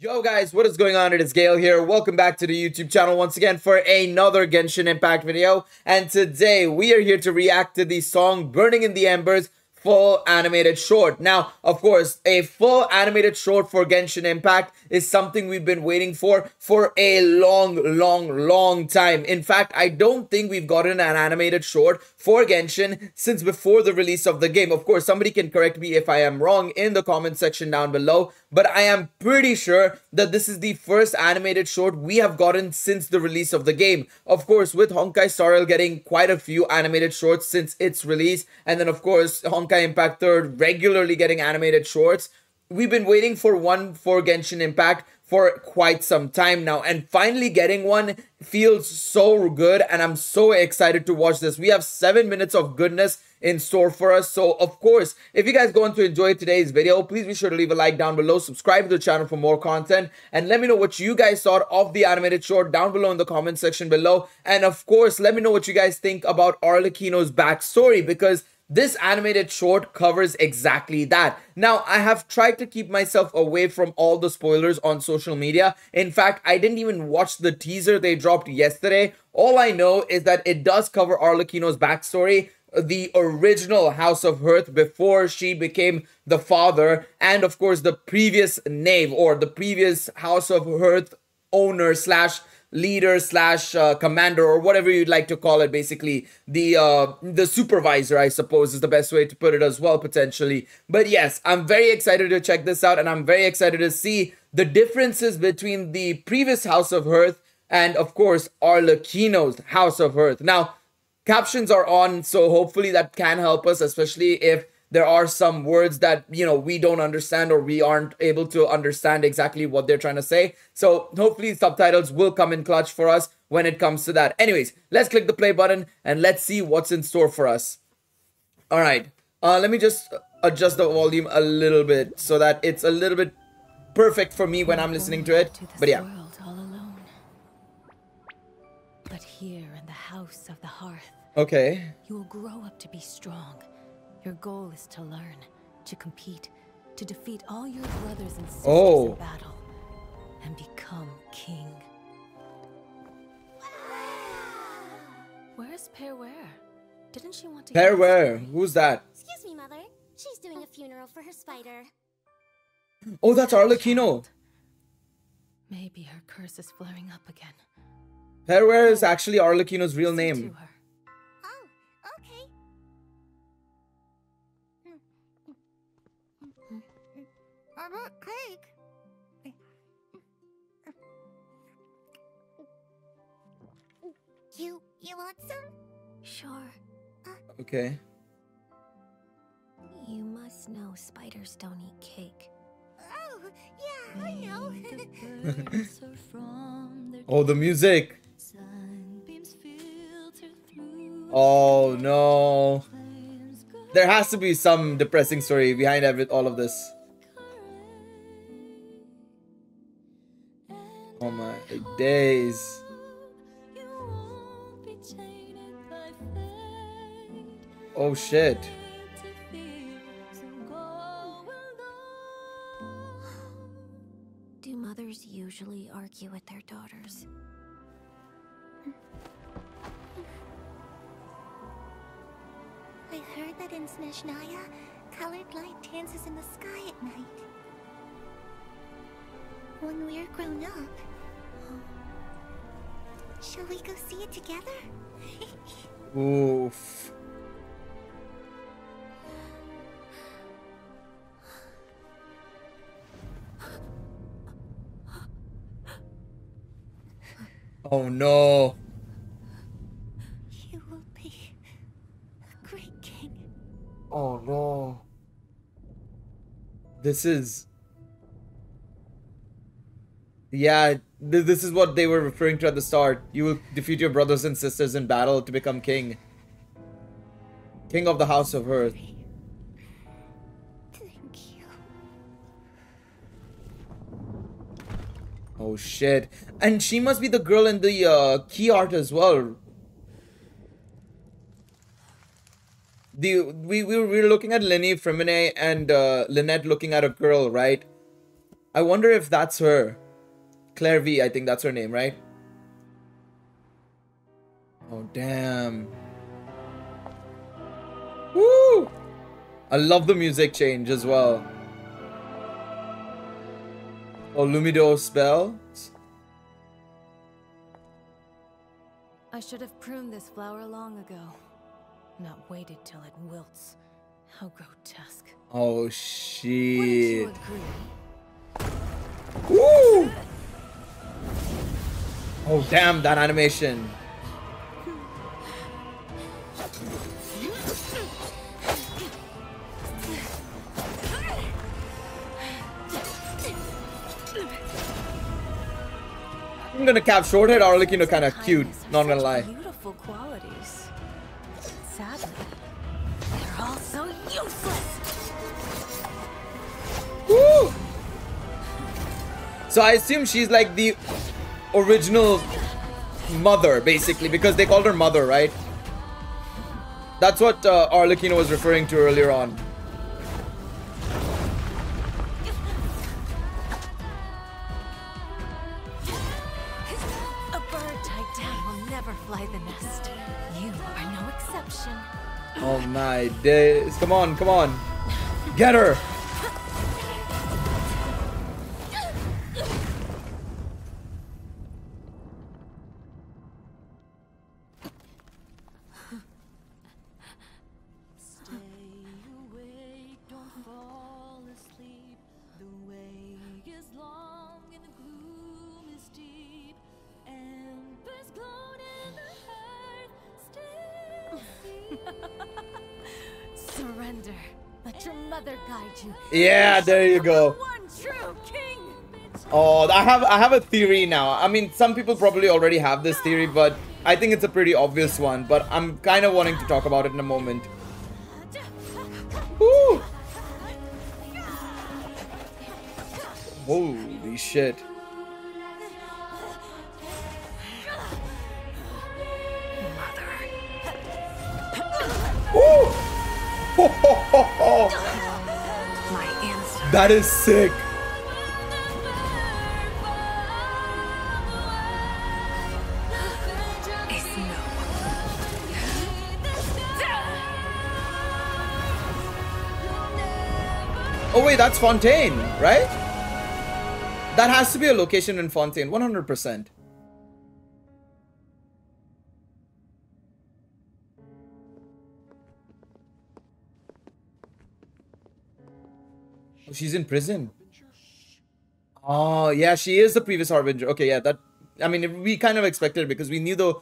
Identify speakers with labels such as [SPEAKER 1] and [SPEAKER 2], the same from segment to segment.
[SPEAKER 1] Yo guys, what is going on? It is Gale here. Welcome back to the YouTube channel once again for another Genshin Impact video. And today we are here to react to the song Burning in the Embers full animated short. Now, of course, a full animated short for Genshin Impact is something we've been waiting for for a long, long, long time. In fact, I don't think we've gotten an animated short for Genshin since before the release of the game. Of course, somebody can correct me if I am wrong in the comment section down below, but I am pretty sure that this is the first animated short we have gotten since the release of the game. Of course, with Honkai Star Rail getting quite a few animated shorts since its release, and then of course, Honkai Impact 3rd regularly getting animated shorts, we've been waiting for one for Genshin Impact for quite some time now and finally getting one feels so good and I'm so excited to watch this. We have 7 minutes of goodness in store for us. So of course, if you guys going to enjoy today's video, please be sure to leave a like down below, subscribe to the channel for more content and let me know what you guys thought of the animated short down below in the comment section below. And of course, let me know what you guys think about Arlecchino's backstory because this animated short covers exactly that. Now, I have tried to keep myself away from all the spoilers on social media. In fact, I didn't even watch the teaser they dropped yesterday. All I know is that it does cover Arlecchino's backstory, the original House of Hearth before she became the father, and of course the previous knave or the previous House of Hearth owner slash leader slash uh, commander or whatever you'd like to call it basically the uh the supervisor i suppose is the best way to put it as well potentially. But yes i'm very excited to check this out and i'm very excited to see the differences between the previous house of hearth and of course arlecchino's house of hearth now captions are on so hopefully that can help us especially if there are some words that you know we don't understand or we aren't able to understand exactly what they're trying to say. So hopefully subtitles will come in clutch for us when it comes to that. Anyways let's click the play button and let's see what's in store for us. All right. Uh let me just adjust the volume a little bit so that it's a little bit perfect for me when i'm listening to it. But yeah.
[SPEAKER 2] but here in the house of the hearth
[SPEAKER 1] okay.
[SPEAKER 2] you will grow up to be strong your goal is to learn, to compete, to defeat all your brothers and sisters oh. in battle, and become king. Where's Peruere? Didn't she want to
[SPEAKER 1] Peruere? Who's that?
[SPEAKER 3] Excuse me, mother. She's doing a funeral for her spider.
[SPEAKER 1] Oh, that's Arlecchino.
[SPEAKER 2] Maybe her curse is flaring up again.
[SPEAKER 1] Peruere is oh. actually Arlecchino's real name.
[SPEAKER 3] I cake. You you want some?
[SPEAKER 2] Sure.
[SPEAKER 1] Uh, okay.
[SPEAKER 2] You must know spiders don't eat cake.
[SPEAKER 3] Oh, yeah, I know.
[SPEAKER 1] oh, the music. Oh no. There has to be some depressing story behind every all of this. Days. Oh shit.
[SPEAKER 2] Do mothers usually argue with their daughters?
[SPEAKER 3] I heard that in Snezhnaya, colored light dances in the sky at night. When we're grown up, Shall we go see it together?
[SPEAKER 1] Oof. Oh no.
[SPEAKER 3] You will be a great king.
[SPEAKER 1] Oh no. This is yeah, this is what they were referring to at the start. You will defeat your brothers and sisters in battle to become king. King of the House of Hearth.
[SPEAKER 3] Thank you.
[SPEAKER 1] Oh shit. And she must be the girl in the uh, key art as well. The, we, we, were, looking at Lyney, Freminet, and uh, Lynette looking at a girl, right? I wonder if that's her. Clervie, I think that's her name, right? Oh, damn. Woo! I love the music change as well. Oh, Lumidouce bells.
[SPEAKER 2] I should have pruned this flower long ago. Not waited till it wilts. How grotesque.
[SPEAKER 1] Oh, shit. Wouldn't you agree? Oh, damn, that animation. I'm gonna cap shorthead Arlecchino kind of cute, not gonna lie.
[SPEAKER 2] Beautiful qualities. Sadly, they're all so useless.
[SPEAKER 1] Woo! So I assume she's like the original mother, basically, because they called her mother, right? That's what uh, Arlecchino was referring to earlier on.
[SPEAKER 2] A bird tied down will never fly the nest. You are no exception.
[SPEAKER 1] Oh my days. Come on, come on. Get her!
[SPEAKER 2] You.
[SPEAKER 1] Yeah, there you go. Oh, I have I have a theory now. I mean, some people probably already have this theory, but I think it's a pretty obvious one. But I'm kind of wanting to talk about it in a moment. Woo! Holy shit. Woo! That is sick. Oh wait, that's Fontaine, right? That has to be a location in Fontaine, 100%. Oh, she's in prison. Oh, yeah, she is the previous Harbinger. Okay, yeah, that... I mean, we kind of expected it because we knew the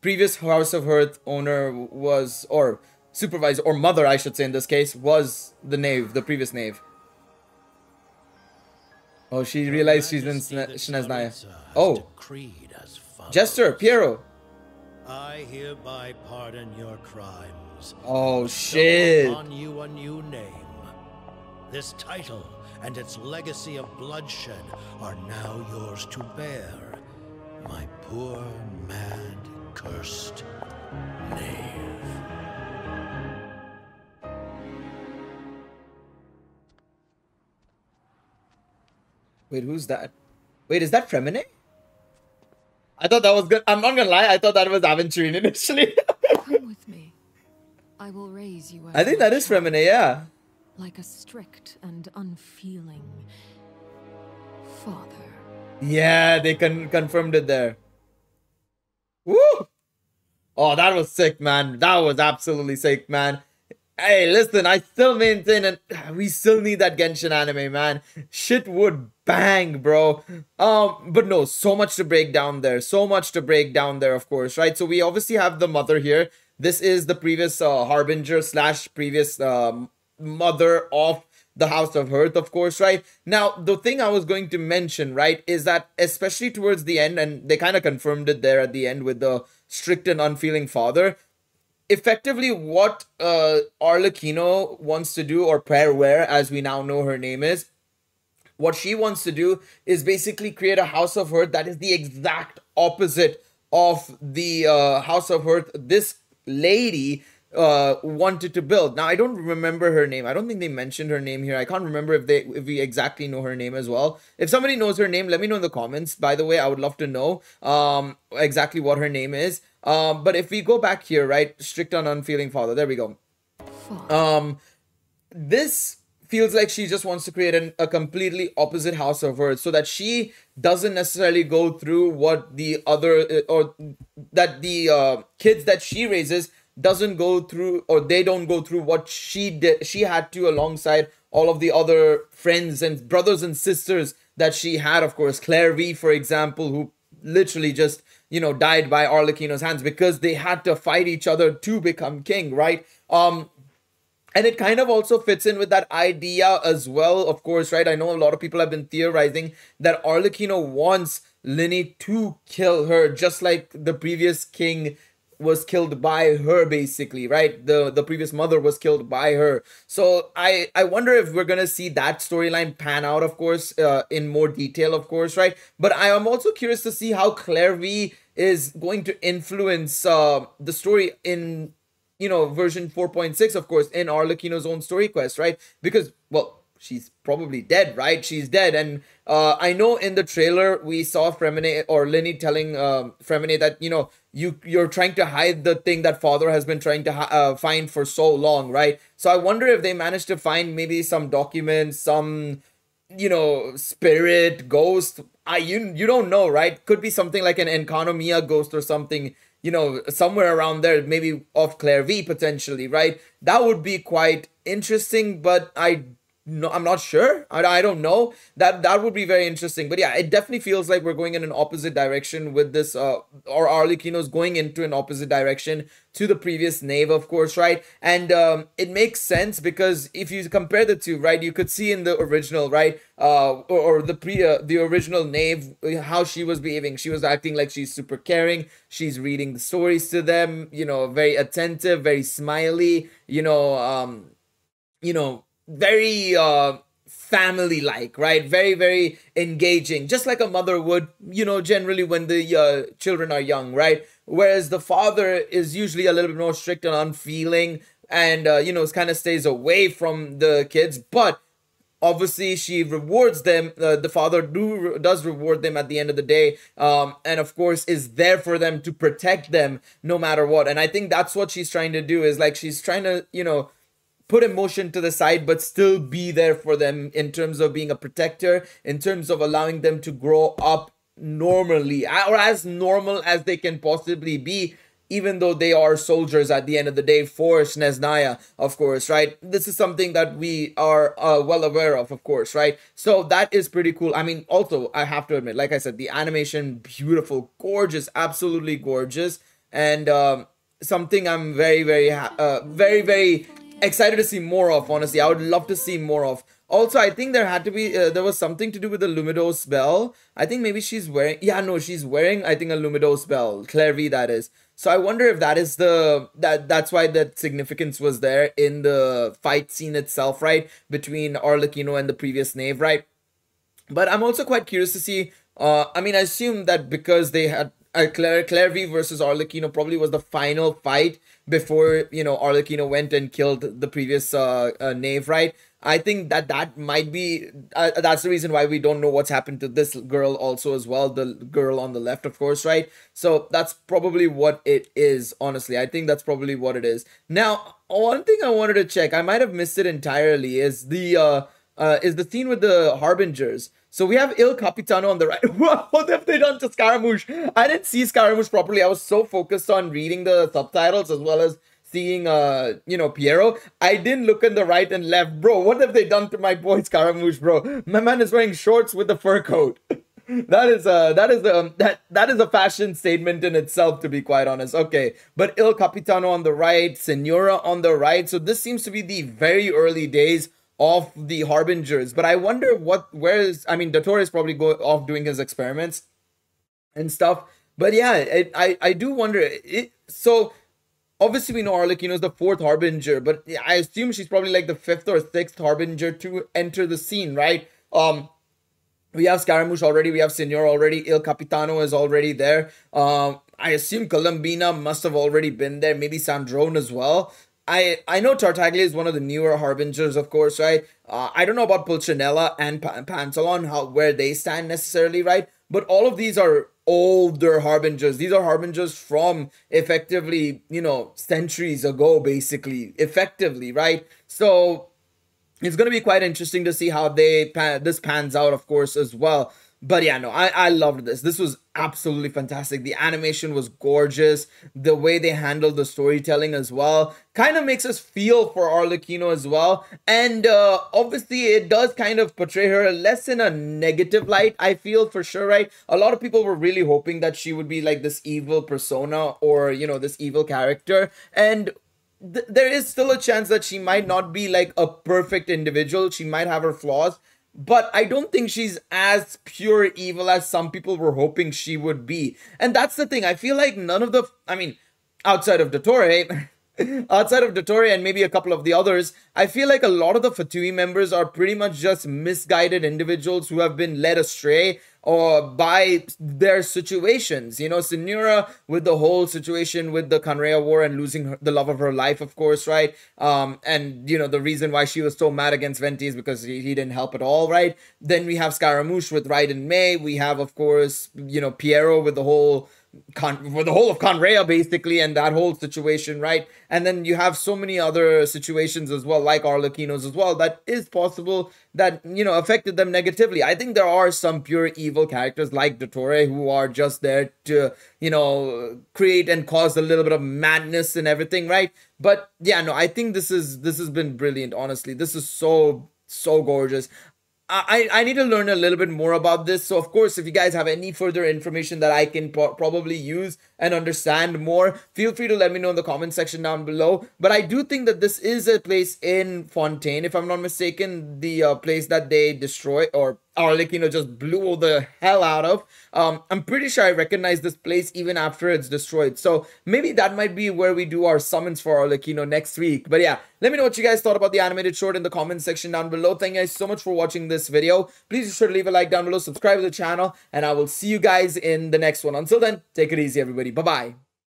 [SPEAKER 1] previous House of Hearth owner was... Or supervisor, or mother, I should say in this case, was the knave, the previous knave. Oh, she realized she's in Snezhnaya. Oh. Jester, Pierro.
[SPEAKER 4] I hereby pardon your crimes.
[SPEAKER 1] Oh shit.
[SPEAKER 4] On you a new name. This title and its legacy of bloodshed are now yours to bear. My poor, mad, cursed knave.
[SPEAKER 1] Wait, who's that? Wait, is that Freminet? I thought that was good. I'm not gonna lie, I thought that was Aventurine initially.
[SPEAKER 2] Come with me. I will raise you.
[SPEAKER 1] I think that is Freminet, yeah
[SPEAKER 2] like a strict and unfeeling father.
[SPEAKER 1] Yeah, they con confirmed it there. Woo! Oh, that was sick, man. That was absolutely sick, man. Hey, listen, I still maintain and we still need that Genshin anime, man. Shit would bang, bro. Um, but no, so much to break down there. So much to break down there, of course, right? So we obviously have the mother here. This is the previous uh, Harbinger slash previous um, mother of the House of Hearth, of course, right? Now, the thing I was going to mention, right, is that especially towards the end, and they kind of confirmed it there at the end with the strict and unfeeling father, effectively what uh Arlecchino wants to do, or Peruere, as we now know her name is, what she wants to do is basically create a House of Hearth that is the exact opposite of the uh, House of Hearth. This lady uh, wanted to build. Now I don't remember her name. I don't think they mentioned her name here. I can't remember if they if we exactly know her name as well. If somebody knows her name, let me know in the comments. By the way, I would love to know um exactly what her name is. Um, but if we go back here, right, strict on unfeeling father. There we go. Um, this feels like she just wants to create an, a completely opposite house of hers so that she doesn't necessarily go through what the other uh, or that the uh, kids that she raises doesn't go through or they don't go through what she did she had to alongside all of the other friends and brothers and sisters that she had. Of course Clervie for example who literally just you know died by arlecchino's hands because they had to fight each other to become king right? Um and it kind of also fits in with that idea as well of course right? I know a lot of people have been theorizing that arlecchino wants Lyney to kill her just like the previous king was killed by her basically right? The the previous mother was killed by her. So i i wonder if we're gonna see that storyline pan out of course uh, in more detail of course right? But i am also curious to see how Clervie is going to influence uh, the story in you know version 4.6 of course in arlecchino's own story quest right? Because well she's probably dead, right? She's dead. And uh, I know in the trailer we saw Freminet or Lyney telling um, that, you know, you, you're trying to hide the thing that father has been trying to uh, find for so long, right? So I wonder if they managed to find maybe some documents, some, you know, spirit, ghost. I you you don't know, right? Could be something like an Enkanomiya ghost or something you know, somewhere around there, maybe of Clervie potentially, right? That would be quite interesting, but I no, I'm not sure. I, I don't know. That that would be very interesting. But yeah, it definitely feels like we're going in an opposite direction with this. Uh, or Arlecchino's going into an opposite direction to the previous Knave, of course, right? And um, it makes sense because if you compare the two, right, you could see in the original, right, uh, or, or the pre uh, the original Knave how she was behaving. She was acting like she's super caring. She's reading the stories to them. You know, very attentive, very smiley. You know, um, you know very uh family like right? Very very engaging. Just like a mother would you know generally when the uh, children are young right? Whereas the father is usually a little bit more strict and unfeeling and uh, you know kind of stays away from the kids. But obviously she rewards them uh, the father do does reward them at the end of the day um, and of course is there for them to protect them no matter what. And i think that's what she's trying to do is like she's trying to you know put emotion to the side but still be there for them in terms of being a protector in terms of allowing them to grow up normally or as normal as they can possibly be even though they are soldiers at the end of the day for Snezhnaya, of course, right? This is something that we are uh, well aware of, of course, right? So that is pretty cool. I mean, also, I have to admit, like I said, the animation, beautiful, gorgeous, absolutely gorgeous, and um, something I'm very, very, uh, very, very excited to see more of, honestly. I would love to see more of. Also, I think there had to be, uh, there was something to do with the Lumidouce bell. I think maybe she's wearing, yeah, no, she's wearing, I think, a Lumidouce bell. Clervie, that is. So I wonder if that is the, that that's why that significance was there in the fight scene itself, right? Between Arlecchino and the previous Knave, right? But I'm also quite curious to see, uh, I mean, I assume that because they had uh, Clervie versus Arlecchino probably was the final fight before you know Arlecchino went and killed the previous uh, uh, knave, right? I think that that might be uh, that's the reason why we don't know what's happened to this girl also as well, the girl on the left, of course, right? So that's probably what it is. Honestly, I think that's probably what it is. Now, one thing I wanted to check, I might have missed it entirely, is the uh, uh is the scene with the harbingers. So we have Il Capitano on the right. what have they done to Scaramouche? I didn't see Scaramouche properly. I was so focused on reading the subtitles as well as seeing uh you know Pierro. I didn't look in the right and left. Bro, what have they done to my boy Scaramouche, bro? My man is wearing shorts with the fur coat. that is a that is a um, that that is a fashion statement in itself to be quite honest okay but il capitano on the right signora on the right so this seems to be the very early days of the harbingers. But I wonder what where is I mean Dottore is probably go off doing his experiments and stuff. But yeah, it, I I do wonder it. So obviously we know Arlecchino is the fourth harbinger, but I assume she's probably like the fifth or sixth harbinger to enter the scene, right? Um, we have Scaramouche already, we have Senor already, Il Capitano is already there. Um, I assume Columbina must have already been there, maybe Sandrone as well. I I know Tartaglia is one of the newer harbingers, of course, right? Uh, I don't know about Pulcinella and pa- Pantalon, how where they stand necessarily, right? But all of these are older harbingers. These are harbingers from effectively, you know, centuries ago, basically, effectively, right? So it's going to be quite interesting to see how they this pans out, of course, as well. But yeah, no, I, I loved this. This was absolutely fantastic. The animation was gorgeous. The way they handled the storytelling as well kind of makes us feel for Arlecchino as well. And uh, obviously, it does kind of portray her less in a negative light, I feel for sure, right? A lot of people were really hoping that she would be like this evil persona or, you know, this evil character. And th- there is still a chance that she might not be like a perfect individual. She might have her flaws but I don't think she's as pure evil as some people were hoping she would be. And that's the thing. I feel like none of the, I mean, outside of Dottore, outside of Dottore and maybe a couple of the others, I feel like a lot of the Fatui members are pretty much just misguided individuals who have been led astray or by their situations. You know, Signora with the whole situation with the Khaenri'ah War and losing her, the love of her life, of course, right? Um, and you know the reason why she was so mad against Venti is because he, he didn't help at all, right? Then we have Scaramouche with Raiden Mei. We have, of course, you know Pierro with the whole Con- for the whole of Khaenri'ah basically and that whole situation, right? And then you have so many other situations as well, like Arlecchino's as well, that is possible that you know affected them negatively. I think there are some pure evil characters like Dottore who are just there to you know create and cause a little bit of madness and everything, right? But yeah, no, I think this is this has been brilliant. Honestly, this is so so gorgeous. I, I need to learn a little bit more about this. So, of course, if you guys have any further information that I can pro- probably use and understand more, feel free to let me know in the comment section down below. But I do think that this is a place in Fontaine, if I'm not mistaken, the uh, place that they destroy or Arlecchino just blew the hell out of. Um, I'm pretty sure I recognize this place even after it's destroyed. So maybe that might be where we do our summons for Arlecchino next week. But yeah, let me know what you guys thought about the animated short in the comment section down below. Thank you guys so much for watching this video. Please be sure to leave a like down below, subscribe to the channel, and I will see you guys in the next one. Until then, take it easy, everybody. Bye-bye.